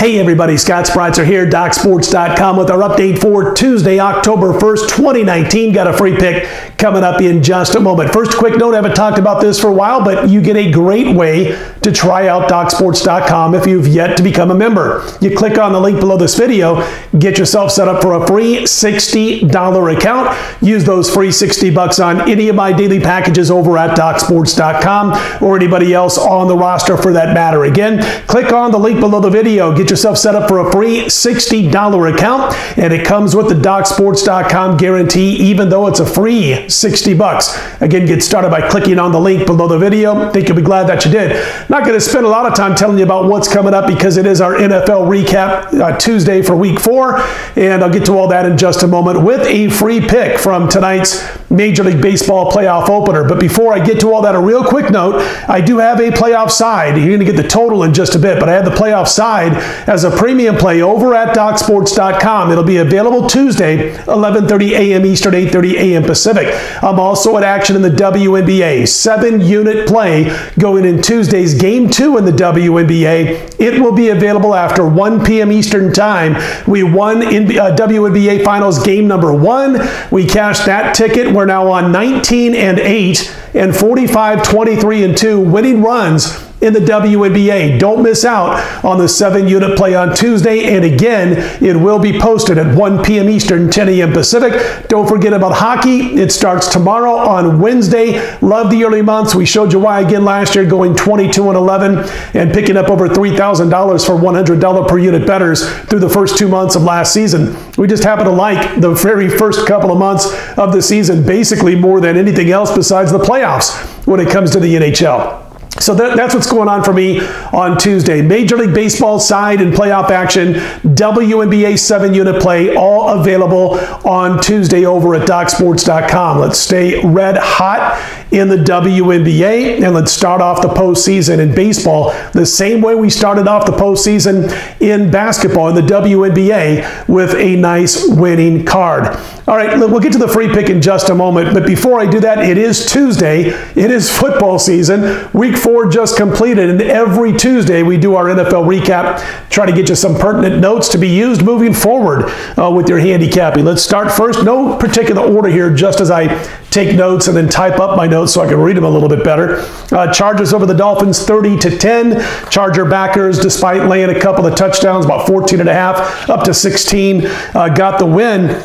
Hey everybody, Scott Spreitzer here, DocSports.com with our update for Tuesday, October 1st, 2019. Got a free pick coming up in just a moment. First, quick note, I haven't talked about this for a while, but you get a great way to try out DocSports.com if you've yet to become a member. You click on the link below this video, get yourself set up for a free $60 account. Use those free 60 bucks on any of my daily packages over at DocSports.com or anybody else on the roster for that matter. Again, click on the link below the video, get yourself set up for a free $60 account, and it comes with the DocSports.com guarantee, even though it's a free 60 bucks. Again, get started by clicking on the link below the video. Think you'll be glad that you did. Not going to spend a lot of time telling you about what's coming up because it is our NFL recap uh, Tuesday for week four, and I'll get to all that in just a moment with a free pick from tonight's Major League Baseball playoff opener. But before I get to all that, a real quick note I do have a playoff side. You're going to get the total in just a bit, but I have the playoff side as a premium play over at DocSports.com. It'll be available Tuesday, 11:30 a.m. Eastern, 8:30 a.m. Pacific. I'm also at action in the WNBA, seven-unit play going in Tuesday's Game Two in the WNBA. It will be available after 1 p.m. Eastern Time. We won in uh, WNBA Finals game number one. We cashed that ticket. We're now on 19 and 8 and 45, 23 and 2 winning runs in the WNBA. Don't miss out on the seven unit play on Tuesday. And again, it will be posted at 1 p.m. Eastern, 10 a.m. Pacific. Don't forget about hockey. It starts tomorrow on Wednesday. Love the early months. We showed you why again last year, going 22 and 11 and picking up over $3,000 for $100 per unit betters through the first two months of last season. We just happen to like the very first couple of months of the season, basically more than anything else besides the playoffs when it comes to the NHL. So that, that's what's going on for me on Tuesday. Major League Baseball side and playoff action, WNBA seven unit play, all available on Tuesday over at DocSports.com. Let's stay red hot in the WNBA and let's start off the postseason in baseball the same way we started off the postseason in basketball in the WNBA with a nice winning card. All right, we'll get to the free pick in just a moment, but before I do that, it is Tuesday. It is football season. Week four just completed, and every Tuesday we do our NFL recap, try to get you some pertinent notes to be used moving forward uh, with your handicapping. Let's start first. No particular order here, just as I take notes and then type up my notes so I can read them a little bit better. Uh, Chargers over the Dolphins 30 to 10. Charger backers, despite laying a couple of touchdowns, about 14 and a half, up to 16, uh, got the win.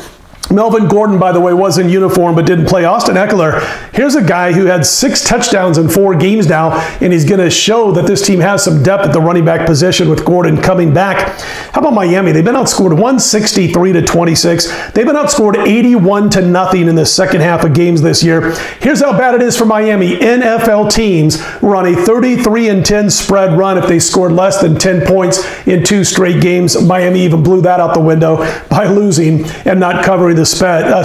Melvin Gordon, by the way, was in uniform but didn't play. Austin Ekeler, here's a guy who had six touchdowns in four games now, and he's going to show that this team has some depth at the running back position with Gordon coming back. How about Miami? They've been outscored 163 to 26. They've been outscored 81 to nothing in the second half of games this year. Here's how bad it is for Miami. NFL teams were on a 33 and 10 spread run if they scored less than 10 points in two straight games. Miami even blew that out the window by losing and not covering the spread, uh,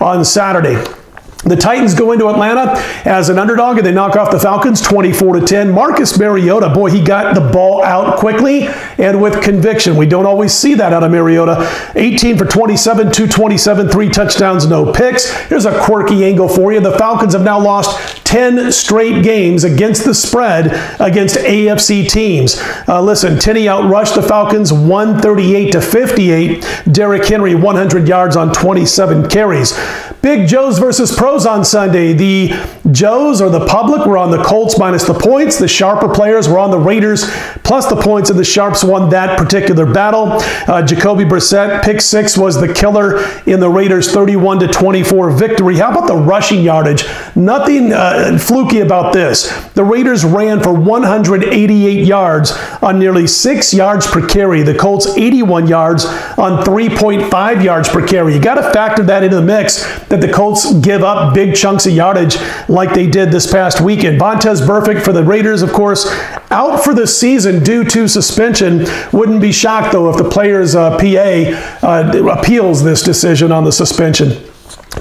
on Saturday. The Titans go into Atlanta as an underdog and they knock off the Falcons 24 to 10. Marcus Mariota, boy, he got the ball out quickly and with conviction. We don't always see that out of Mariota. 18 for 27, 227, three touchdowns, no picks. Here's a quirky angle for you. The Falcons have now lost 10 straight games against the spread against AFC teams. Uh, listen, Tenney outrushed the Falcons 138 to 58. Derrick Henry 100 yards on 27 carries. Big Joes versus Pros on Sunday. The Joes or the public were on the Colts minus the points. The sharper players were on the Raiders plus the points, and the Sharps won that particular battle. Uh, Jacoby Brissett, pick six, was the killer in the Raiders' 31 to 24 victory. How about the rushing yardage? Nothing uh, fluky about this. The Raiders ran for 188 yards on nearly six yards per carry. The Colts 81 yards on 3.5 yards per carry. You got to factor that into the mix that the Colts give up big chunks of yardage like they did this past weekend. Vontaze Burfict for the Raiders, of course, out for the season due to suspension. Wouldn't be shocked, though, if the player's uh, PA uh, appeals this decision on the suspension.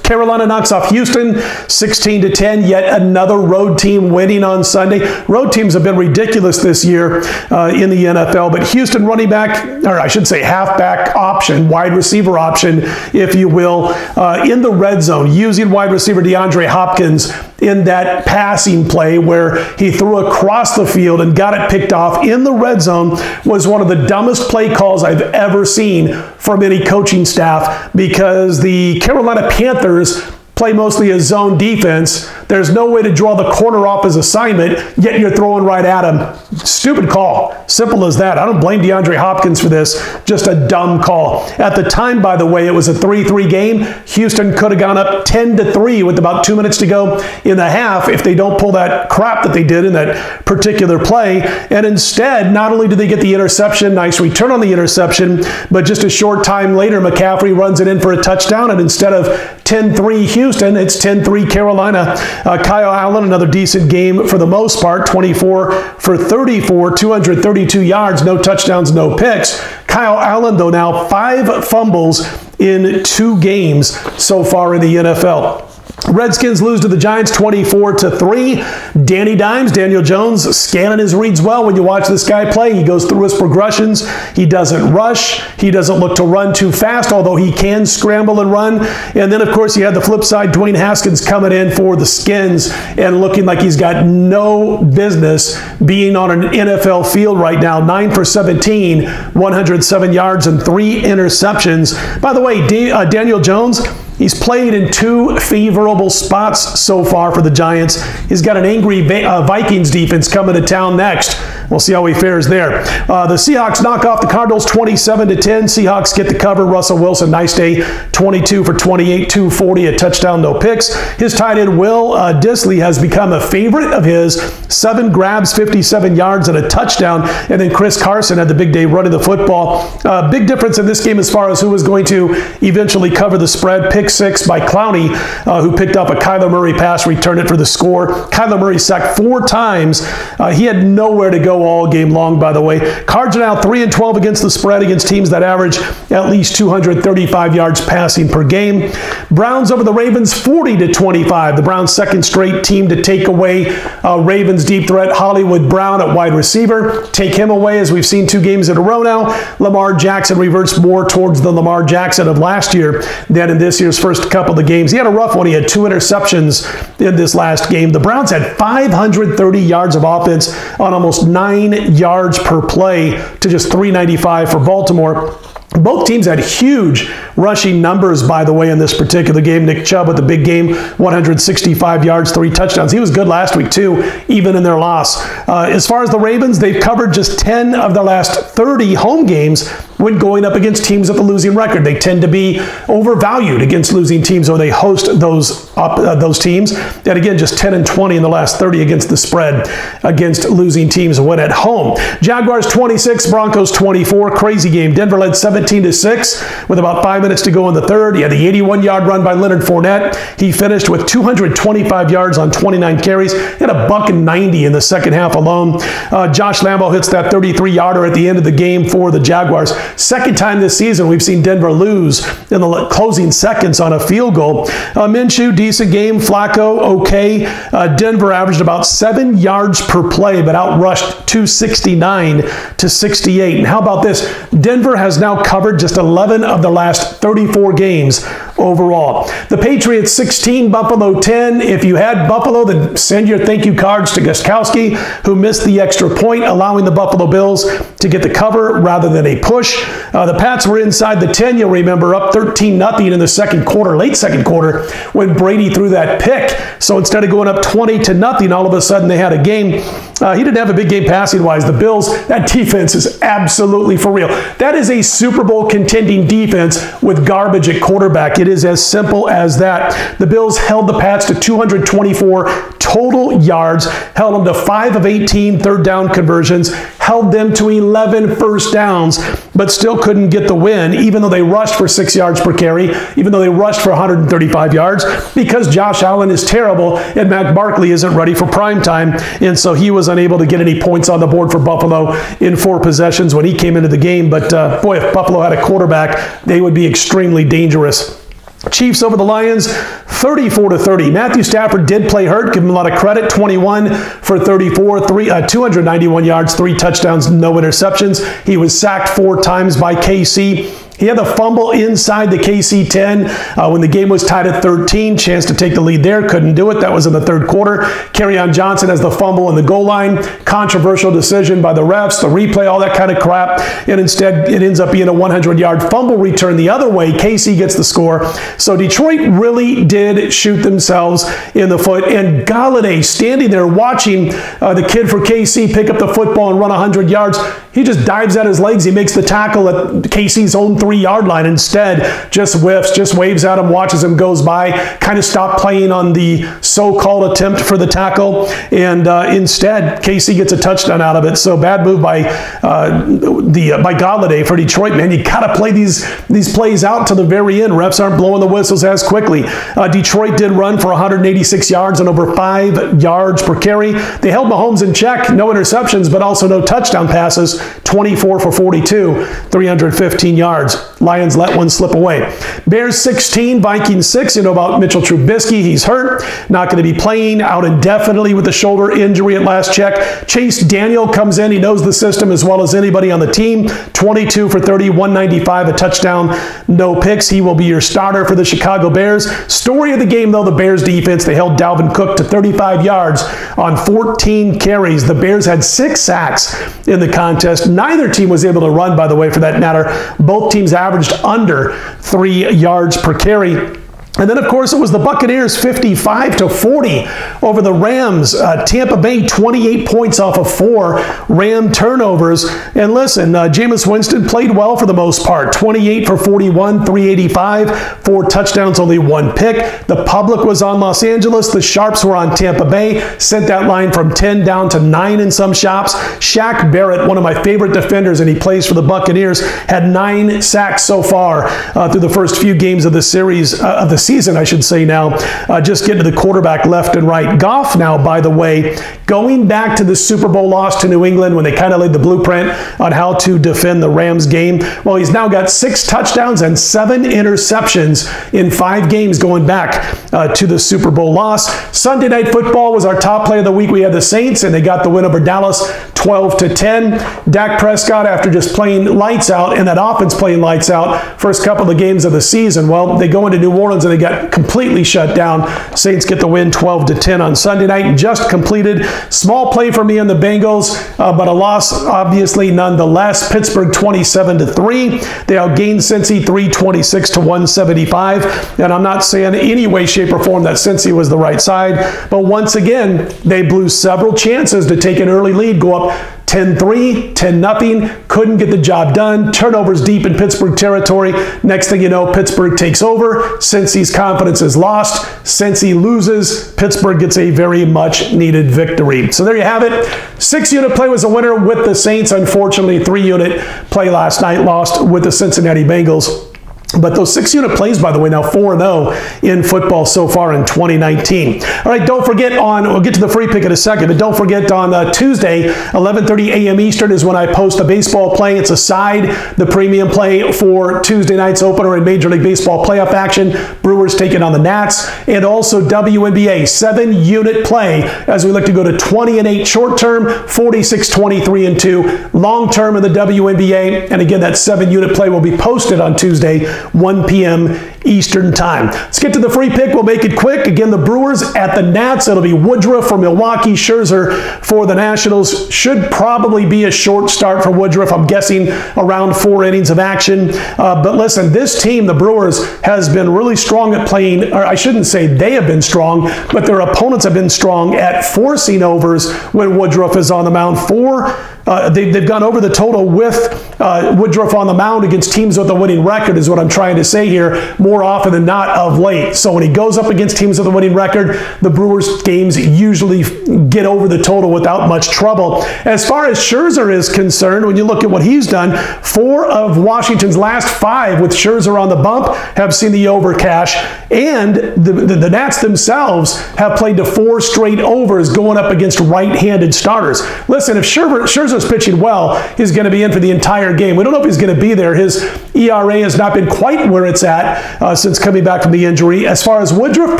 Carolina knocks off Houston 16 to 10. Yet another road team winning on Sunday. Road teams have been ridiculous this year uh, in the NFL, but Houston running back, or I should say halfback option, wide receiver option, if you will, uh, in the red zone using wide receiver DeAndre Hopkins in that passing play where he threw across the field and got it picked off in the red zone was one of the dumbest play calls I've ever seen from any coaching staff because the Carolina Panthers play mostly a zone defense. There's no way to draw the corner off his assignment, yet you're throwing right at him. Stupid call. Simple as that. I don't blame DeAndre Hopkins for this. Just a dumb call. At the time, by the way, it was a 3-3 game. Houston could have gone up 10 to 3 with about two minutes to go in the half if they don't pull that crap that they did in that particular play. And instead, not only do they get the interception, nice return on the interception, but just a short time later, McCaffrey runs it in for a touchdown. And instead of 10-3 Houston, it's 10-3 Carolina. Uh, Kyle Allen, another decent game for the most part, 24 for 34, 232 yards, no touchdowns, no picks. Kyle Allen, though, now five fumbles in two games so far in the NFL. Redskins lose to the Giants 24 to 3. Danny Dimes, Daniel Jones, scanning his reads well when you watch this guy play. He goes through his progressions. He doesn't rush. He doesn't look to run too fast, although he can scramble and run. And then, of course, you had the flip side, Dwayne Haskins coming in for the Skins and looking like he's got no business being on an NFL field right now. 9 for 17, 107 yards, and three interceptions. By the way, D uh, Daniel Jones, He's played in two favorable spots so far for the Giants. He's got an angry uh, Vikings defense coming to town next. We'll see how he fares there. Uh, the Seahawks knock off the Cardinals 27 to 10. Seahawks get the cover. Russell Wilson, nice day, 22 for 28, 240, a touchdown, no picks. His tight end Will uh, Dissly has become a favorite of his. Seven grabs, 57 yards, and a touchdown. And then Chris Carson had the big day running the football. Uh, big difference in this game as far as who was going to eventually cover the spread. Pick six by Clowney, uh, who picked up a Kyler Murray pass, returned it for the score. Kyler Murray sacked four times. Uh, he had nowhere to go all game long, by the way. Cards are now 3 and 12 against the spread against teams that average at least 235 yards passing per game. Browns over the Ravens 40 to 25. The Browns' second straight team to take away uh, Ravens' deep threat Hollywood Brown at wide receiver. Take him away as we've seen two games in a row now. Lamar Jackson reverts more towards the Lamar Jackson of last year than in this year's first couple of the games. He had a rough one. He had two interceptions in this last game. The Browns had 530 yards of offense on almost nine nine yards per play to just 395 for Baltimore. Both teams had huge rushing numbers, by the way, in this particular game. Nick Chubb with the big game, 165 yards, three touchdowns. He was good last week, too, even in their loss. Uh, as far as the Ravens, they've covered just 10 of their last 30 home games when going up against teams with a losing record. They tend to be overvalued against losing teams, or they host those uh, those teams. And again, just 10 and 20 in the last 30 against the spread against losing teams when at home. Jaguars 26, Broncos 24. Crazy game. Denver led 17 to 6 with about five minutes to go in the third. He had the 81 yard run by Leonard Fournette. He finished with 225 yards on 29 carries. Had a buck and 90 in the second half alone. Uh, Josh Lambo hits that 33 yarder at the end of the game for the Jaguars. Second time this season we've seen Denver lose in the closing seconds on a field goal. Uh, Minshew, decent game. Flacco, okay. Uh, Denver averaged about seven yards per play, but outrushed 269 to 68. And how about this? Denver has now covered just 11 of the last 34 games overall. The Patriots 16, Buffalo 10. If you had Buffalo, then send your thank you cards to Gostkowski, who missed the extra point, allowing the Buffalo Bills to get the cover rather than a push. Uh, the Pats were inside the 10, you'll remember, up 13 nothing in the second quarter, late second quarter, when Brady threw that pick. So instead of going up 20 to nothing, all of a sudden they had a game. Uh, he didn't have a big game passing wise. The Bills, that defense is absolutely for real. That is a Super Bowl contending defense with garbage at quarterback. It is as simple as that. The Bills held the Pats to 224 total yards, held them to 5 of 18 third down conversions, held them to 11 first downs, but still couldn't get the win, even though they rushed for 6 yards per carry, even though they rushed for 135 yards, because Josh Allen is terrible and Matt Barkley isn't ready for prime time. And so he was unable to get any points on the board for Buffalo in four possessions when he came into the game. But uh, boy, if Buffalo had a quarterback, they would be extremely dangerous. Chiefs over the Lions, 34 to 30. Matthew Stafford did play hurt. Give him a lot of credit. 21 for 34, three, uh, 291 yards, three touchdowns, no interceptions. He was sacked four times by KC. He had the fumble inside the KC 10 uh, when the game was tied at 13. Chance to take the lead there. Couldn't do it. That was in the third quarter. Kerryon Johnson has the fumble in the goal line. Controversial decision by the refs, the replay, all that kind of crap. And instead, it ends up being a 100 yard fumble return the other way. KC gets the score. So Detroit really did shoot themselves in the foot. And Golladay standing there watching uh, the kid for KC pick up the football and run 100 yards. He just dives at his legs. He makes the tackle at KC's own three yard line. Instead, just whiffs, just waves at him, watches him goes by, kind of stopped playing on the so called attempt for the tackle. And uh, instead, KC gets a touchdown out of it. So bad move by uh, the uh, by Golladay for Detroit, man. You got to play these, these plays out to the very end. Reps aren't blowing the whistles as quickly. Uh, Detroit did run for 186 yards and over five yards per carry. They held Mahomes in check, no interceptions, but also no touchdown passes. 24 for 42, 315 yards. Lions let one slip away. Bears 16, Vikings 6. You know about Mitchell Trubisky. He's hurt, not going to be playing, out indefinitely with the shoulder injury at last check. Chase Daniel comes in. He knows the system as well as anybody on the team. 22 for 30, 195, a touchdown, no picks. He will be your starter for the Chicago Bears. Story of the game, though, the Bears defense. They held Dalvin Cook to 35 yards on 14 carries. The Bears had six sacks in the contest. Neither team was able to run, by the way, for that matter. Both teams averaged under three yards per carry. And then, of course, it was the Buccaneers 55 to 40 over the Rams. Uh, Tampa Bay 28 points off of four Ram turnovers. And listen, uh, Jameis Winston played well for the most part 28 for 41, 385, four touchdowns, only one pick. The public was on Los Angeles. The Sharps were on Tampa Bay. Sent that line from 10 down to 9 in some shops. Shaq Barrett, one of my favorite defenders, and he plays for the Buccaneers, had nine sacks so far uh, through the first few games of the series uh, of the season, I should say now, uh, just getting to the quarterback left and right. Goff now, by the way, going back to the Super Bowl loss to New England when they kind of laid the blueprint on how to defend the Rams game. Well, he's now got six touchdowns and seven interceptions in five games going back uh, to the Super Bowl loss. Sunday Night Football was our top play of the week. We had the Saints, and they got the win over Dallas 12 to 10. Dak Prescott, after just playing lights out and that offense playing lights out first couple of games of the season, well, they go into New Orleans they got completely shut down. Saints get the win 12 to 10 on Sunday night. Just completed. Small play for me on the Bengals, uh, but a loss obviously nonetheless. Pittsburgh 27 to 3. They outgained Cincy 326 to 175. And I'm not saying any way, shape, or form that Cincy was the right side. But once again, they blew several chances to take an early lead, go up 10-3, 10-0, couldn't get the job done. Turnovers deep in Pittsburgh territory. Next thing you know, Pittsburgh takes over. Cincy's confidence is lost. Cincy loses. Pittsburgh gets a very much needed victory. So there you have it. Six-unit play was a winner with the Saints. Unfortunately, three-unit play last night lost with the Cincinnati Bengals. But those six unit plays, by the way, now 4 0 in football so far in 2019. All right, don't forget on, we'll get to the free pick in a second, but don't forget on uh, Tuesday, 11.30 a.m. Eastern is when I post a baseball play. It's a side, the premium play for Tuesday night's opener in Major League Baseball playoff action. Brewers taking on the Nats, and also WNBA, seven unit play as we look to go to 20 and 8 short term, 46 23 and 2 long term in the WNBA. And again, that seven unit play will be posted on Tuesday 1 p.m. Eastern Time. Let's get to the free pick. We'll make it quick. Again, the Brewers at the Nats. It'll be Woodruff for Milwaukee, Scherzer for the Nationals. Should probably be a short start for Woodruff. I'm guessing around four innings of action. Uh, but listen, this team, the Brewers, has been really strong at playing, or I shouldn't say they have been strong, but their opponents have been strong at forcing overs when Woodruff is on the mound. Four uh, they, have gone over the total with uh, Woodruff on the mound against teams with a winning record, is what I'm trying to say here, more often than not of late. So when he goes up against teams with a winning record, the Brewers games usually get over the total without much trouble. As far as Scherzer is concerned, when you look at what he's done, four of Washington's last five with Scherzer on the bump have seen the over cash, and the, the, the Nats themselves have played to four straight overs going up against right-handed starters. Listen, if Scherzer, Scherzer Scherzer's pitching well, he's going to be in for the entire game. We don't know if he's going to be there. His ERA has not been quite where it's at uh, since coming back from the injury. As far as Woodruff,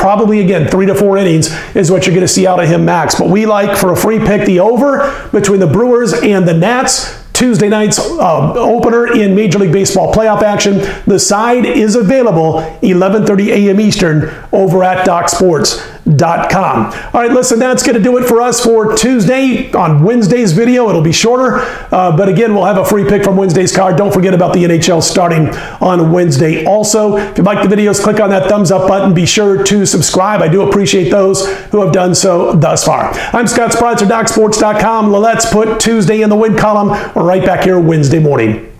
probably again, three to four innings is what you're going to see out of him max. But we like for a free pick the over between the Brewers and the Nats. Tuesday night's uh, opener in Major League Baseball playoff action. The side is available 11:30 a.m. Eastern over at DocSports.com. All right, listen, that's going to do it for us for Tuesday. On Wednesday's video, it'll be shorter, uh, but again, we'll have a free pick from Wednesday's card. Don't forget about the NHL starting on Wednesday. Also, if you like the videos, click on that thumbs up button. Be sure to subscribe. I do appreciate those who have done so thus far. I'm Scott Spreitzer, DocSports.com. Let's put Tuesday in the win column. We're right back here Wednesday morning.